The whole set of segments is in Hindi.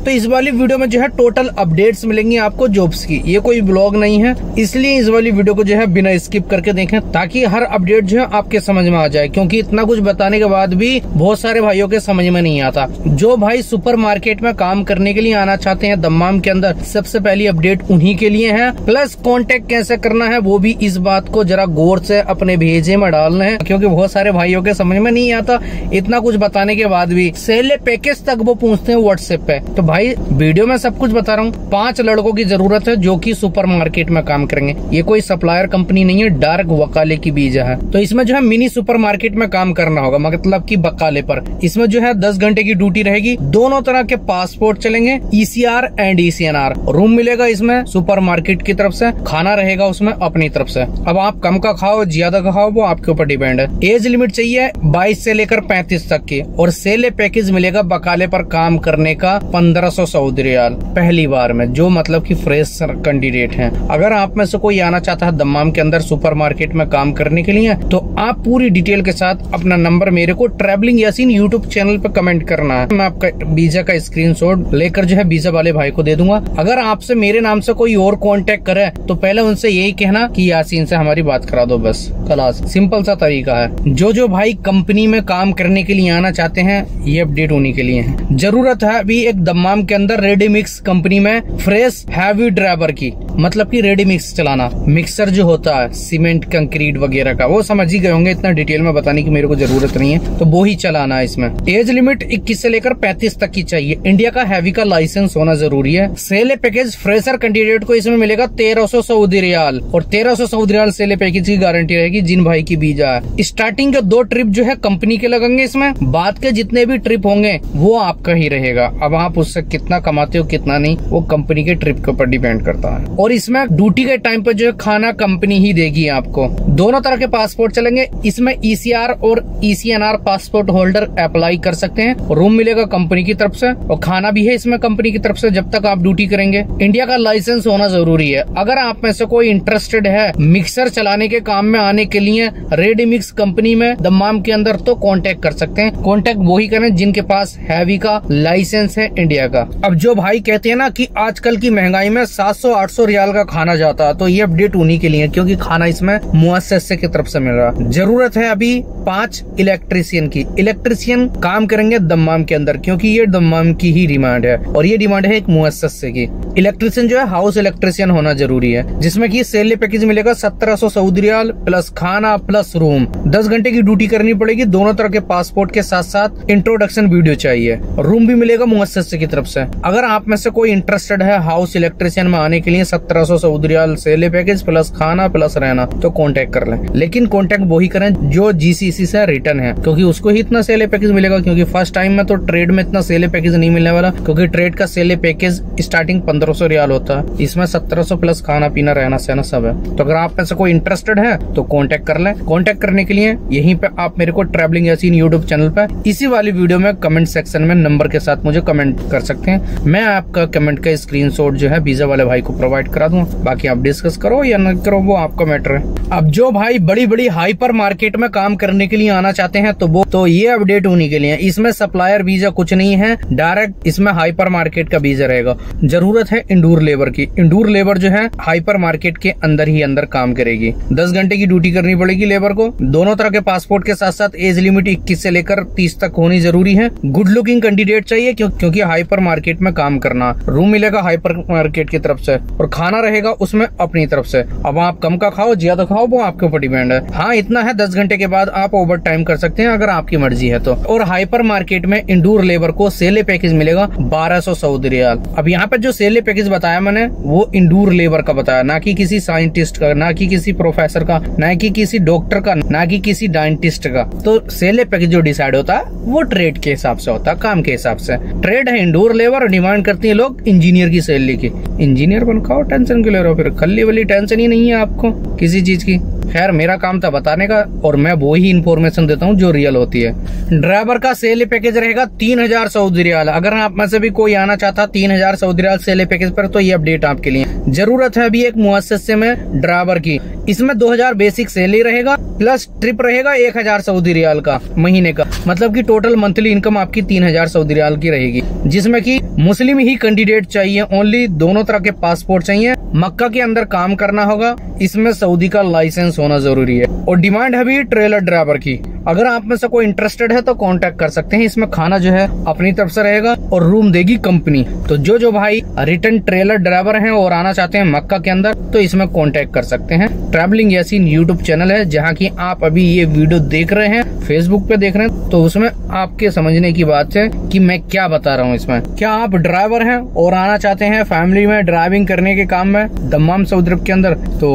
तो इस वाली वीडियो में जो है टोटल अपडेट्स मिलेंगी आपको जॉब्स की। ये कोई ब्लॉग नहीं है, इसलिए इस वाली वीडियो को जो है बिना स्किप करके देखें, ताकि हर अपडेट जो है आपके समझ में आ जाए, क्योंकि इतना कुछ बताने के बाद भी बहुत सारे भाइयों के समझ में नहीं आता। जो भाई सुपर मार्केट में काम करने के लिए आना चाहते हैं दम्माम के अंदर, सबसे पहली अपडेट उन्ही के लिए है। प्लस कॉन्टेक्ट कैसे करना है, वो भी इस बात को जरा गौर से अपने भेजे में डालना है, क्योंकि बहुत सारे भाइयों के समझ में नहीं आता। इतना कुछ बताने के बाद भी, सेल पैकेज तक वो पूछते हैं व्हाट्सएप पे। तो भाई, वीडियो में सब कुछ बता रहा हूँ। पाँच लड़कों की ज़रूरत है जो की सुपर मार्केट में काम करेंगे। ये कोई सप्लायर कंपनी नहीं है, डार्क वकाले की बीजा है। तो इसमें जो है मिनी सुपर मार्केट में काम करना होगा मतलब की बकाले पर। इसमें जो है दस घंटे की ड्यूटी रहेगी। दोनों तरह के पासपोर्ट चलेंगे ईसीआर एंड ईसीएनआर रूम मिलेगा इसमें सुपर की तरफ़ से, खाना रहेगा उसमें अपनी तरफ़ से। अब आप कम का खाओ, ज़्यादा का खाओ, वो आपके ऊपर डिपेंड है। एज लिमिट चाहिए बाईस से लेकर पैंतीस तक की। और सेले पैकेज मिलेगा बकाले पर काम करने का, पंद्रह सौ सऊदी रियाल पहली बार में, जो मतलब की फ्रेश कैंडिडेट है। अगर आप में से कोई आना चाहता है दम्माम के अंदर सुपर मार्केट में काम करने के लिए तो आप पूरी डिटेल के साथ अपना नंबर मेरे को ट्रेवलिंग यासीन यूट्यूब चैनल पर कमेंट करना है। मैं आपका वीज़ा का स्क्रीनशॉट लेकर जो है वीज़ा वाले भाई को दे दूँगा। अगर आपसे मेरे नाम से कोई और कॉन्टेक्ट करे तो पहले उनसे यही कहना की यासीन से हमारी बात करा दो बस। खलास। सिंपल सा तरीका है। जो जो भाई कंपनी में काम करने के लिए आना चाहते हैं, ये अपडेट होने के लिए है। ज़रूरत है अभी एक दम्माम के अंदर रेडी मिक्स कंपनी में फ्रेश हैवी ड्राइवर की मतलब की रेडी मिक्स चलाना। मिक्सर जो होता है, सीमेंट, कंक्रीट वगैरह का, वो समझ ही गए होंगे, इतना डिटेल में बताने की मेरे को ज़रूरत नहीं है तो वो ही चलाना है इसमें। एज लिमिट इक्कीस से लेकर पैंतीस तक की चाहिए। इंडिया का हैवी का लाइसेंस होना ज़रूरी है। सेले पैकेज फ्रेशर कैंडिडेट को इसमें मिलेगा तेरह सौ सऊदी रियाल, और तेरह सौ सऊदी रियाल सेले पैकेज की गारंटी रहेगी, जिन भाई की बीजा है। स्टार्टिंग के दो ट्रिप जो है, कंपनी के लगेंगे इसमें। बाद के जितने भी ट्रिप होंगे, वो आपका ही रहेगा। अब आप उससे कितना कमाते हो, कितना नहीं, वो कंपनी के ट्रिप के ऊपर डिपेंड करता है। और इसमें ड्यूटी के टाइम पर जो है खाना कंपनी ही देगी आपको। दोनों तरह के पासपोर्ट चलेंगे। इसमें ईसीआर और ईसीएनआर पासपोर्ट होल्डर अप्लाई कर सकते हैं। रूम मिलेगा कंपनी की तरफ़ से और खाना भी है इसमें कंपनी की तरफ़ से जब तक आप ड्यूटी करेंगे। इंडिया का लाइसेंस होना ज़रूरी है। अगर आप में से कोई इंटरेस्टेड है मिक्सर चलाने के काम में आने के लिए रेडी मिक्स कंपनी में, दमाम के अंदर तो कॉन्टेक्ट कर सकते हैं। कांटेक्ट वही करें जिनके पास हैवी का लाइसेंस है इंडिया का। अब जो भाई कहते हैं ना कि आजकल की महँगाई में 700-800 रियाल का खाना जाता तो ये अपडेट उन्हीं के लिए, क्योंकि खाना इसमें मुआसे की तरफ़ से मिल रहा। ज़रूरत है अभी पाँच इलेक्ट्रीशियन की। इलेक्ट्रीशियन काम करेंगे दम्माम के अंदर, क्योंकि ये दम्माम की ही डिमांड है, और ये डिमांड है एक मुआसे की। इलेक्ट्रीशियन जो है हाउस इलेक्ट्रीशियन होना ज़रूरी है, जिसमें की सैलरी पैकेज मिलेगा सत्रह सौ सऊदी रियाल प्लस खाना प्लस रूम दस घंटे की ड्यूटी करनी पड़ेगी, दोनों तरह के पासपोर्ट के साथ साथ इंट्रोडक्शन वीडियो चाहिए रूम भी मिलेगा मुआसे की तरफ़ से। अगर आप में से कोई इंटरेस्टेड है हाउस इलेक्ट्रीशियन में आने के लिए सत्रह सौ Saudi riyal salary package plus खाना प्लस रहना तो कॉन्टेक्ट कर लें। लेकिन कॉन्टेक्ट वही करें जो जीसीसी से रिटर्न है। क्योंकि उसको ही इतना सेले पैकेज मिलेगा, क्योंकि फ़र्स्ट टाइम में तो ट्रेड में इतना सेले पैकेज नहीं मिलने वाला, क्योंकि ट्रेड का सेले पैकेज स्टार्टिंग पंद्रह सौ रियाल होता है। इसमें सत्रह सौ प्लस खाना पीना रहना सहना सब है। तो अगर आप में से कोई इंटरेस्टेड है तो कॉन्टेक्ट कर ले। कॉन्टेक्ट करने के लिए यहीं पे आप मेरे को ट्रेवलिंग यासीन यूट्यूब चैनल पे इसी वाली वीडियो में कमेंट सेक्शन में नंबर के साथ मुझे कमेंट कर सकते हैं। मैं आपका कमेंट का स्क्रीन जो है वीज़ा वाले भाई को प्रोवाइड करा दूँगा। बाकी आप डिस्कस करो या न करो, वो आपका मैटर है। अब जो भाई बड़ी बड़ी हाइपर मार्केट में काम करने के लिए आना चाहते हैं तो वो तो ये अपडेट होने के लिए इसमें सप्लायर वीज़ा कुछ नहीं है डायरेक्ट इसमें हाइपर मार्केट का वीज़ा रहेगा। ज़रूरत है इंडोर लेबर की। इंडोर लेबर जो है हाइपर मार्केट के अंदर ही अंदर काम करेगी। दस घंटे की ड्यूटी करनी पड़ेगी लेबर को। दोनों तरह के पासपोर्ट के साथ साथ एज लिमिट इक्कीस से लेकर तीस तक होनी ज़रूरी है। गुड लुकिंग कैंडिडेट चाहिए क्यों, क्योंकि हाइपर मार्केट में काम करना। रूम मिलेगा हाइपर मार्केट की तरफ़ से। और खाना रहेगा उसमें अपनी तरफ़ से। अब आप कम का खाओ ज़्यादा खाओ वो आपके ऊपर डिपेंड है। हाँ इतना है दस घंटे के बाद आप ओवर टाइम कर सकते हैं अगर आपकी मर्ज़ी है तो। और हाइपर मार्केट में इंडोर लेबर को सेले पैकेज मिलेगा बारह सौ सऊदी रियाल। अब यहाँ पे जो सेले पैकेज बताया मैंने, वो इंडोर लेबर का बताया। ना कि किसी साइंटिस्ट का, ना कि किसी प्रोफेसर का, ना कि किसी डॉक्टर का, ना कि किसी डाइंटिस्ट का। तो सेले पैकेज जो डिसाइड होता है वो ट्रेड के हिसाब से होता है काम के हिसाब से। ट्रेड है इंडोर लेबर डिमांड करती है लोग इंजीनियर की सैलरी की। इंजीनियर बन खाओ टेंशन क्यों ले रहे हो फिर? खल्ली वाली टेंशन ही नहीं है आपको किसी चीज़ की। खैर, मेरा काम था बताने का और मैं वो ही इन्फॉर्मेशन देता हूँ जो रियल होती है। ड्राइवर का सेल पैकेज रहेगा तीन हज़ार सऊदी रियाल। अगर आप में से भी कोई आना चाहता तीन हज़ार सऊदी रियाल सेले पैकेज पर तो ये अपडेट आपके लिए ज़रूरत है अभी एक मुआसे में ड्राइवर की। इसमें 2000 बेसिक सैलरी रहेगा प्लस ट्रिप रहेगा एक हज़ार सऊदी रियाल का, महीने का। मतलब कि टोटल मंथली इनकम आपकी तीन हज़ार सऊदी रियाल की रहेगी। जिसमें कि मुस्लिम ही कैंडिडेट चाहिए ओनली दोनों तरह के पासपोर्ट चाहिए। मक्का के अंदर काम करना होगा, इसमें सऊदी का लाइसेंस होना ज़रूरी है। और डिमांड है भी ट्रेलर ड्राइवर की। अगर आप में से कोई इंटरेस्टेड है तो कांटेक्ट कर सकते हैं। इसमें खाना जो है अपनी तरफ़ से रहेगा और रूम देगी कंपनी तो जो जो भाई रिटर्न ट्रेलर ड्राइवर हैं और आना चाहते हैं मक्का के अंदर तो इसमें कांटेक्ट कर सकते हैं। ट्रैवलिंग ऐसी यूट्यूब चैनल है जहाँ की आप अभी ये वीडियो देख रहे हैं फेसबुक पे देख रहे हैं तो उसमें आपके समझने की बात है कि मैं क्या बता रहा हूँ इसमें। क्या आप ड्राइवर हैं और आना चाहते हैं फैमिली में ड्राइविंग करने के काम में दमाम सऊदी अरब के अंदर तो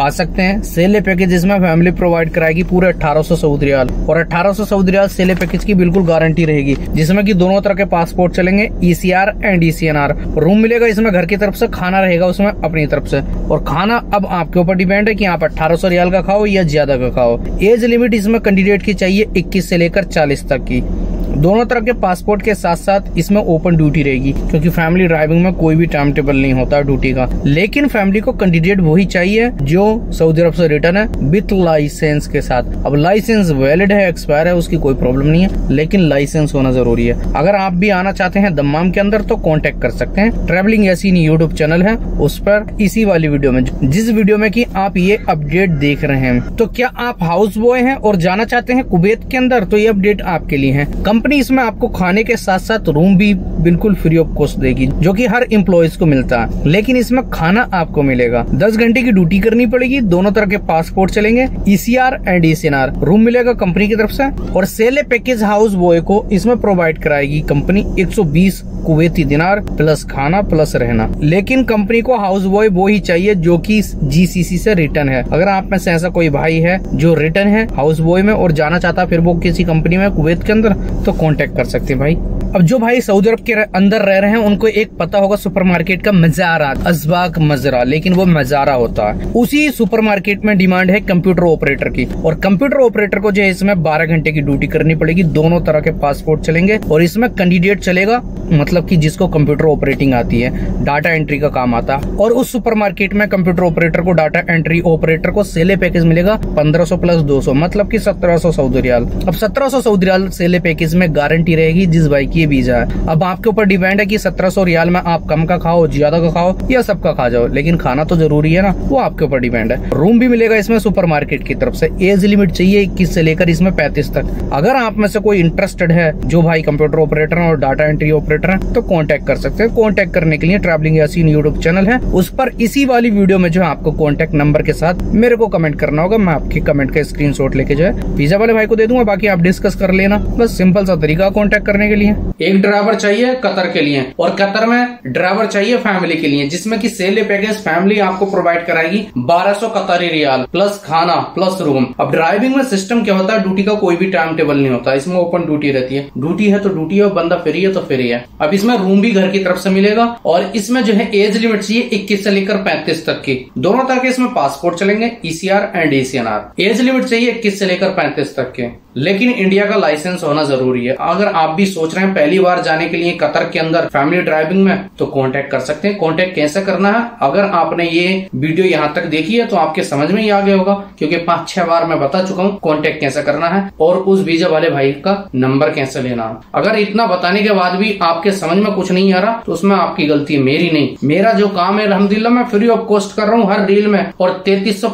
आ सकते हैं। सेले पैकेज इसमें फैमिली प्रोवाइड कराएगी पूरे अठारह सौ सऊदी रियाल। और अठारह सौ सऊदी रियाल सेले पैकेज की बिल्कुल गारंटी रहेगी, जिसमें की दोनों तरह के पासपोर्ट चलेंगे ईसीआर एंड ईसीएनआर रूम मिलेगा इसमें घर की तरफ़ से, खाना रहेगा उसमें अपनी तरफ़ से। और खाना अब आपके ऊपर डिपेंड है की आप अठारह सौ रियाल का खाओ या ज़्यादा का खाओ। एज लिमिट इसमें कैंडिडेट की चाहिए इक्कीस से लेकर चालीस तक की। दोनों तरह के पासपोर्ट के साथ साथ इसमें ओपन ड्यूटी रहेगी, क्योंकि फैमिली ड्राइविंग में कोई भी टाइम टेबल नहीं होता ड्यूटी का। लेकिन फैमिली को कैंडिडेट वही चाहिए, जो सऊदी अरब से रिटर्न है विथ लाइसेंस के साथ। अब लाइसेंस वैलिड है एक्सपायर है, उसकी कोई प्रॉब्लम नहीं है, लेकिन लाइसेंस होना ज़रूरी है। अगर आप भी आना चाहते हैं दम्माम के अंदर तो कॉन्टेक्ट कर सकते हैं। ट्रेवलिंग ऐसी यूट्यूब चैनल है, उस पर इसी वाली वीडियो में। जिस वीडियो में की आप ये अपडेट देख रहे हैं। तो क्या आप हाउस बॉय है और जाना चाहते हैं कुबेत के अंदर? तो ये अपडेट आपके लिए है। कंपनी कंपनी इसमें आपको खाने के साथ साथ रूम भी बिल्कुल फ्री ऑफ़ कॉस्ट देगी, जो कि हर इम्प्लॉयज को मिलता है। लेकिन इसमें खाना आपको मिलेगा। दस घंटे की ड्यूटी करनी पड़ेगी, दोनों तरह के पासपोर्ट चलेंगे ईसीआर एंड ईसीएनआर रूम मिलेगा कंपनी की तरफ़ से, और सेले पैकेज हाउस बॉय को इसमें प्रोवाइड कराएगी कंपनी 120 कुवैती दिनार प्लस खाना प्लस रहना। लेकिन कंपनी को हाउस बॉय वो ही चाहिए, जो कि जीसीसी से रिटर्न है। अगर आप में से ऐसा कोई भाई है, जो रिटर्न है हाउस बॉय में और जाना चाहता फिर वो किसी कंपनी में कुवैत के अंदर तो कांटेक्ट कर सकते हैं भाई। अब जो भाई सऊदी अरब के अंदर रह रहे हैं, उनको एक पता होगा सुपरमार्केट का मजारा अजबाक मजरा, लेकिन वो मजारा होता है। उसी सुपरमार्केट में डिमांड है कंप्यूटर ऑपरेटर की। और कंप्यूटर ऑपरेटर को जो है, इसमें बारह घंटे की ड्यूटी करनी पड़ेगी, दोनों तरह के पासपोर्ट चलेंगे, और इसमें कैंडिडेट चलेगा मतलब की जिसको कंप्यूटर ऑपरेटिंग आती है, डाटा एंट्री का काम आता है। और उस सुपरमार्केट में कंप्यूटर ऑपरेटर को डाटा एंट्री ऑपरेटर को सेले पैकेज मिलेगा, पंद्रह प्लस दो सौ मतलब की सत्रह सऊदी रियाल। अब सत्रह सऊदी रियाल सेले पैकेज में गारंटी रहेगी, जिस भाई की ये वीज़ा है। अब आपके ऊपर डिपेंड है कि सत्रह सौ रियाल में आप कम का खाओ, ज़्यादा का खाओ या सबका खा जाओ। लेकिन खाना तो ज़रूरी है ना, वो आपके ऊपर डिपेंड है। रूम भी मिलेगा इसमें सुपर मार्केट की तरफ़ से। एज लिमिट चाहिए इक्कीस से लेकर इसमें पैंतीस तक। अगर आप में से कोई इंटरेस्टेड है, जो भाई कंप्यूटर ऑपरेटर और डाटा एंट्री ऑपरेटर है तो कॉन्टेक्ट कर सकते हैं। कॉन्टेक्ट करने के लिए ट्रेवलिंग यासीन यूट्यूब चैनल है। उस पर इसी वाली वीडियो में जो है आपको कॉन्टेक्ट नंबर के साथ मेरे को कमेंट करना होगा। मैं आपके कमेंट का स्क्रीन लेके जो है वीज़ा वाले भाई को दे दूँगा। बाकी आप डिस्कस कर लेना। बस सिंपल सा तरीका कॉन्टेक्ट करने के लिए। एक ड्राइवर चाहिए कतर के लिए और कतर में ड्राइवर चाहिए फैमिली के लिए, जिसमें कि सेले पैकेज फैमिली आपको प्रोवाइड कराएगी 1200 कतरी रियाल प्लस खाना प्लस रूम अब ड्राइविंग में सिस्टम क्या होता है? ड्यूटी का कोई भी टाइम टेबल नहीं होता। इसमें ओपन ड्यूटी रहती है। ड्यूटी है तो ड्यूटी है बंदा फ्री है तो फ्री है। अब इसमें रूम भी घर की तरफ़ से मिलेगा और इसमें जो है एज लिमिट चाहिए इक्कीस से लेकर पैंतीस तक की। दोनों तरह के इसमें पासपोर्ट चलेंगे ECR and ECNR age limit चाहिए इक्कीस से लेकर पैंतीस तक के। लेकिन इंडिया का लाइसेंस होना ज़रूरी है। अगर आप भी सोच रहे हैं पहली बार जाने के लिए कतर के अंदर फैमिली ड्राइविंग में तो कॉन्टेक्ट कर सकते हैं। कॉन्टेक्ट कैसे करना है? अगर आपने ये वीडियो यहाँ तक देखी है तो आपके समझ में ही आ गया होगा, क्योंकि पाँच छह बार मैं बता चुका हूँ कॉन्टेक्ट कैसे करना है और उस वीज़ा वाले भाई का नंबर कैसे लेना अगर इतना बताने के बाद भी आपके समझ में कुछ नहीं आ रहा तो उसमें आपकी गलती मेरी नहीं। मेरा जो काम है, अलहमदिल्ला, मैं फ्री ऑफ़ कॉस्ट कर रहा हूँ हर रील में, और तैतीस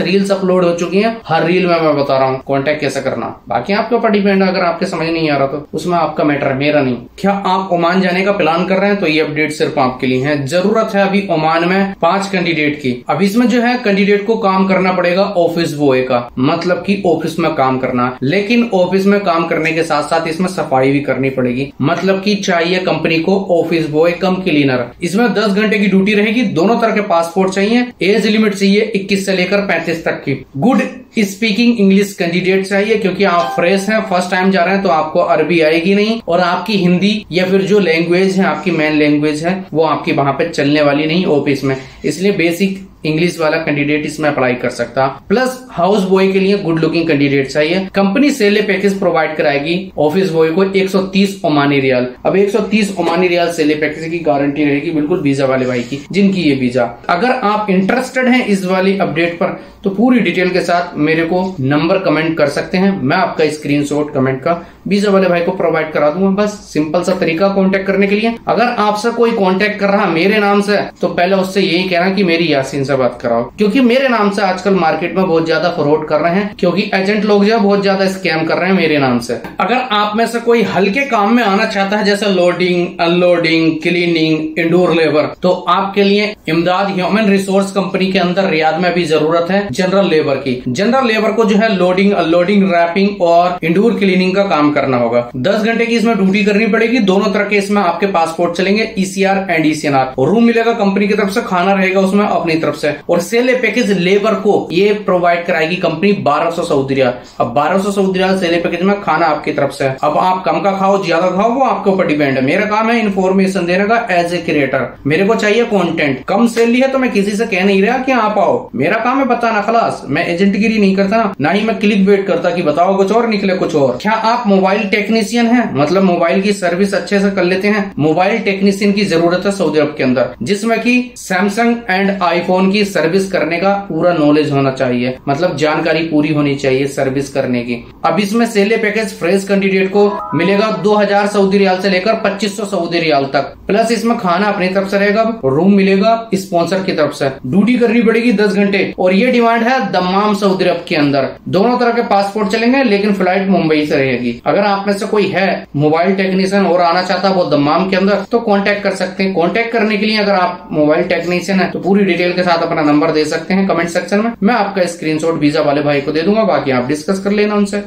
रील्स अपलोड हो चुकी है, हर रील में मैं बता रहा हूँ। कॉन्टेक्ट कैसे करना? बाकी आपके ऊपर डिपेंड है, अगर आपके समझ नहीं आ रहा तो उसमें आपका मैटर है। मेरा नहीं। क्या आप ओमान जाने का प्लान कर रहे हैं? तो ये अपडेट सिर्फ़ आपके लिए है। ज़रूरत है अभी ओमान में पाँच कैंडिडेट की। अब इसमें जो है कैंडिडेट को काम करना पड़ेगा ऑफ़िस बॉय का। मतलब की ऑफ़िस में काम करना। लेकिन ऑफ़िस में काम करने के साथ साथ इसमें सफ़ाई भी करनी पड़ेगी। मतलब की चाहिए कंपनी को ऑफ़िस बॉय कम क्लीनर इसमें दस घंटे की ड्यूटी रहेगी। दोनों तरह के पासपोर्ट चाहिए। एज लिमिट चाहिए इक्कीस से लेकर पैंतीस तक की। गुड स्पीकिंग इंग्लिश कैंडिडेट चाहिए, क्योंकि आप फ्रेश हैं फ़र्स्ट टाइम जा रहे हैं तो आपको अरबी आएगी नहीं। और आपकी हिंदी या फिर जो लैंग्वेज है, आपकी मेन लैंग्वेज है, वो आपकी वहाँ पे चलने वाली नहीं ऑफ़िस में। इसलिए बेसिक इंग्लिश वाला कैंडिडेट इसमें अप्लाई कर सकता। प्लस हाउस बॉय के लिए गुड लुकिंग कैंडिडेट चाहिए। कंपनी सेले पैकेज प्रोवाइड कराएगी। ऑफ़िस बॉय को 130 ओमानी रियाल अब 130 ओमानी रियाल सेले पैकेज की गारंटी रहेगी बिल्कुल वीज़ा वाले भाई की, जिनकी ये वीज़ा अगर आप इंटरेस्टेड हैं इस वाली अपडेट पर तो पूरी डिटेल के साथ मेरे को नंबर कमेंट कर सकते हैं। मैं आपका स्क्रीनशॉट कमेंट का वीज़ा वाले भाई को प्रोवाइड करा दूँगा। बस सिंपल सा तरीका कांटेक्ट करने के लिए। अगर आपसे कोई कांटेक्ट कर रहा मेरे नाम से तो पहले उससे यही कहना कि मेरी यासीन से बात कराओ। क्योंकि मेरे नाम से आजकल मार्केट में बहुत ज़्यादा फ्रॉड कर रहे हैं, क्योंकि एजेंट लोग जो है बहुत ज़्यादा स्कैम कर रहे हैं मेरे नाम से। अगर आप में से कोई हल्के काम में आना चाहता है, जैसे loading unloading cleaning indoor labour तो आपके लिए इमदाद ह्यूमन रिसोर्स कंपनी के अंदर रियाद में भी ज़रूरत है जनरल लेबर की। जनरल लेबर को जो है लोडिंग अनलोडिंग रैपिंग और इंडोर क्लीनिंग का काम करना होगा। दस घंटे की इसमें ड्यूटी करनी पड़ेगी, दोनों तरह के इसमें आपके पासपोर्ट चलेंगे ईसीआर एंड ईसीएनआर रूम मिलेगा कंपनी की तरफ़ से, खाना रहेगा उसमें अपनी तरफ़ से। और सेले पैकेज लेबर को ये प्रोवाइड कराएगी कंपनी बारह सौ सऊदी रियाल। अब बारह सौ सऊदी रियाल सेले पैकेज में खाना आपकी तरफ़ से अब आप कम का खाओ, ज़्यादा खाओ, वो आपके ऊपर डिपेंड है। मेरा काम है इन्फॉर्मेशन देने का एज ए क्रिएटर मेरे को चाहिए कॉन्टेंट कम सैलरी है तो मैं किसी से कह नहीं रहा कि आप आओ। मेरा काम है बताना, खलास। मैं एजेंटगिरी नहीं करता ना। ही मैं क्लिक वेट करता कि बताओ कुछ और, निकले कुछ और। क्या आप मोबाइल टेक्नीशियन है? मतलब मोबाइल की सर्विस अच्छे से कर लेते हैं? मोबाइल टेक्नीशियन की ज़रूरत है सऊदी अरब के अंदर। जिसमें कि सैमसंग एंड आईफोन की सर्विस करने का पूरा नॉलेज होना चाहिए। मतलब जानकारी पूरी होनी चाहिए सर्विस करने की। अब इसमें सेले पैकेज फ्रेश कैंडिडेट को मिलेगा 2000 सऊदी रियाल से लेकर 2500 सऊदी रियाल तक। प्लस इसमें खाना अपनी तरफ़ से रहेगा रूम मिलेगा स्पॉन्सर की तरफ़ से। ड्यूटी करनी पड़ेगी दस घंटे। और ये डिमांड है दमाम सऊदी अरब के अंदर। दोनों तरह के पासपोर्ट चलेंगे, लेकिन फ़्लाइट मुंबई से रहेगी। अगर आप में से कोई है मोबाइल टेक्नीशियन और आना चाहता है वो दमाम के अंदर तो कॉन्टेक्ट कर सकते हैं। कॉन्टेक्ट करने के लिए अगर आप मोबाइल टेक्नीशियन है तो पूरी डिटेल के साथ अपना नंबर दे सकते हैं कमेंट सेक्शन में। मैं आपका स्क्रीनशॉट वीज़ा वाले भाई को दे दूँगा, बाकी आप डिस्कस कर लेना उनसे।